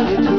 Tell it to